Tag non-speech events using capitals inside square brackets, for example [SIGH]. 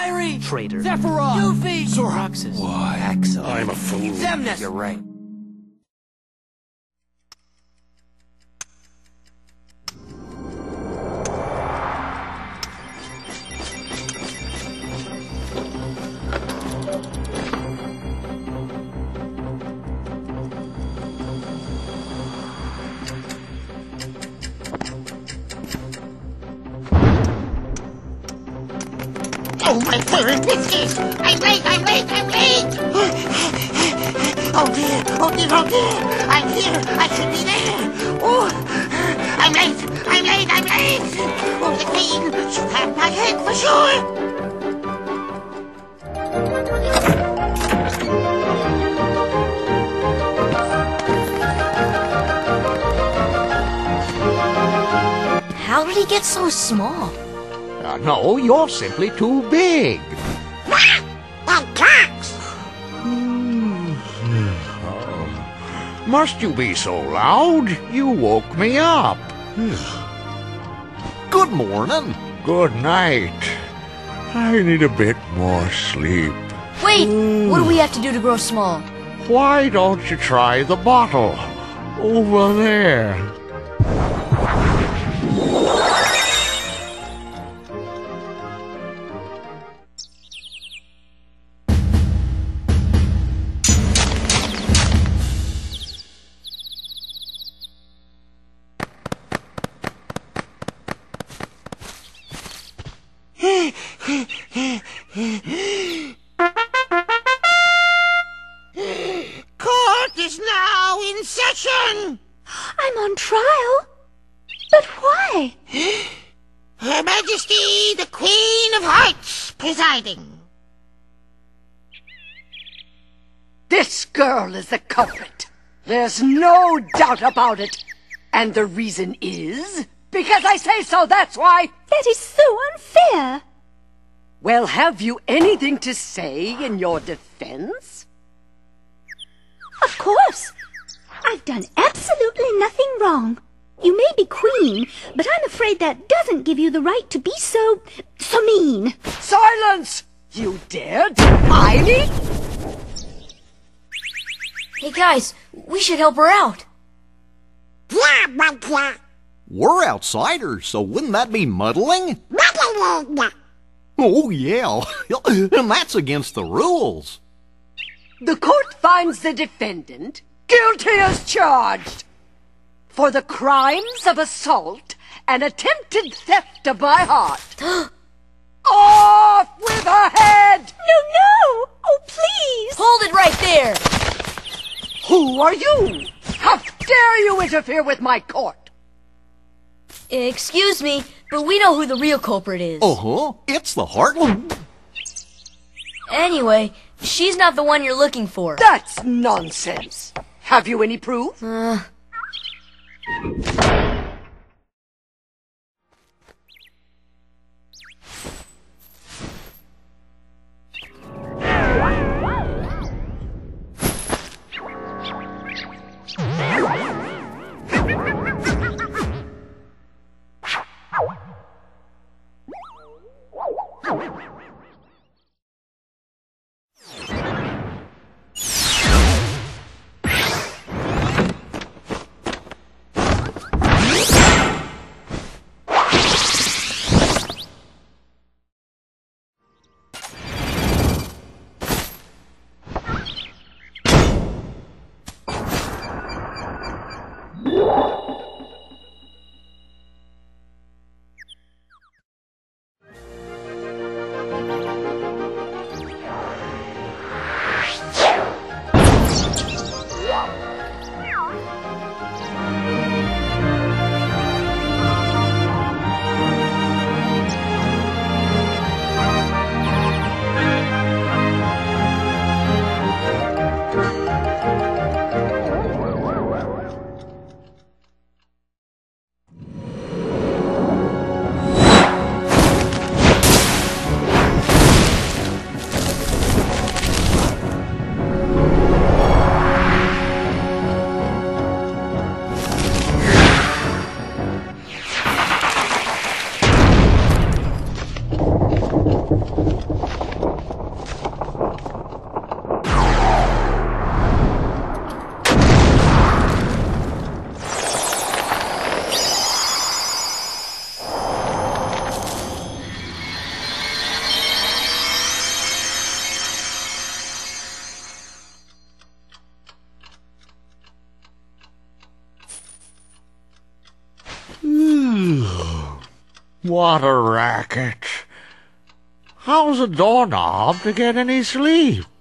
Kairi! Traitor. Sephiroth! Yuffie! Zorhoxus. Why? Axel. I'm a fool. Xemnas! You're right. Oh, my whiskers! I'm late, I'm late, I'm late! Oh dear, oh dear, oh dear! I'm here, I should be there! Oh, I'm late, I'm late, I'm late! Oh, the queen should have my head for sure! How did he get so small? Uh, no, you're simply too big. What? That clocks! Must you be so loud? You woke me up. [SIGHS] Good morning. Good night. I need a bit more sleep. Wait, what do we have to do to grow small? Why don't you try the bottle? Over there. In session! I'm on trial. But why? [GASPS] Her Majesty, the Queen of Hearts, presiding. This girl is the culprit. There's no doubt about it. And the reason is because I say so, that's why. That is so unfair. Well, have you anything to say in your defense? Of course. I've done absolutely nothing wrong. You may be queen, but I'm afraid that doesn't give you the right to be so, so mean. Silence! You dare defy me? Hey guys, we should help her out. Blah, blah, blah. We're outsiders, so wouldn't that be muddling? Blah, blah, blah, blah. Oh, yeah. [LAUGHS] and that's against the rules. The court finds the defendant guilty as charged for the crimes of assault and attempted theft of my heart. [GASPS] Off with her head! No, no! Oh, please! Hold it right there. Who are you? How dare you interfere with my court? Excuse me, but we know who the real culprit is. Uh-huh. It's the Heartless. Anyway, she's not the one you're looking for. That's nonsense. Have you any proof? Uh. [LAUGHS] what a racket! How's a doorknob to get any sleep?